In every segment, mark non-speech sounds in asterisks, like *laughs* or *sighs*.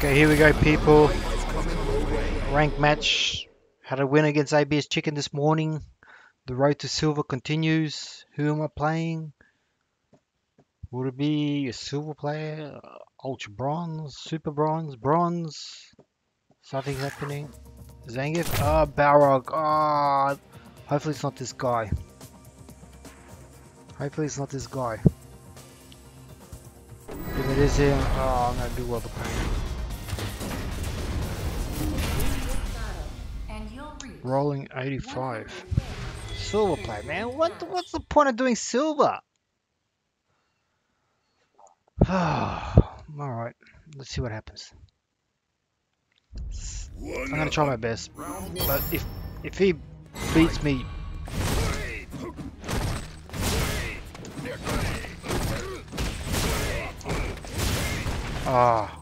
Okay, here we go, people. Rank match. Had a win against ABS Chicken this morning. The road to silver continues. Who am I playing? Would it be a silver player? Ultra bronze? Super bronze? Bronze? Something happening. Zangief? Ah, oh, Balrog. Ah, oh, hopefully it's not this guy. Hopefully it's not this guy. If it is him, oh, I'm gonna do well to play Rolling 85. Silver play, man. What? What's the point of doing silver? *sighs* Alright, let's see what happens. I'm gonna try my best, but if if he beats me Ah.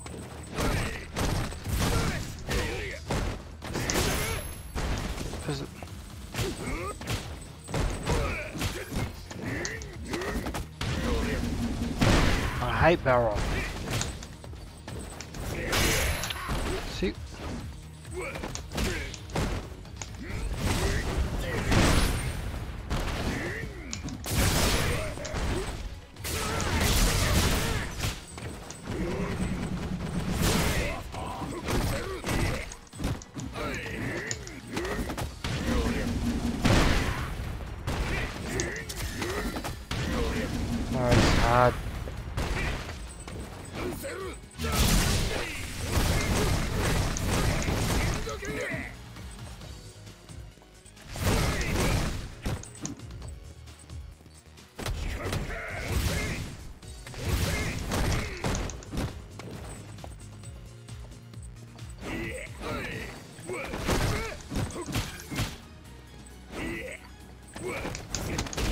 Hate Balrog. See?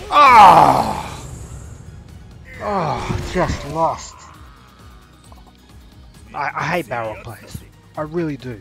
Ah! Oh, just lost. I, I hate Balrog players. I really do.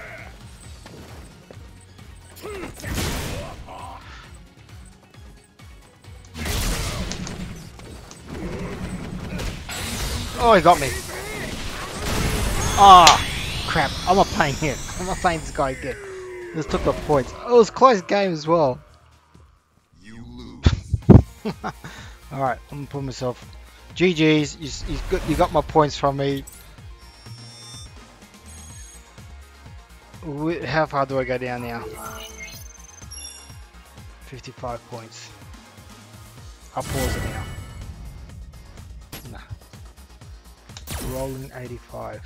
Oh, he got me. Ah, oh, crap. I'm not playing him. *laughs* I'm not playing this guy again. This took the points. Oh, it was close game as well. *laughs* You lose. Alright, I'm gonna put myself. GG's. You, you, got, you got my points from me. How far do I go down now? 55 points. I'll pause it now. Rolling 85.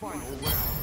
Final round.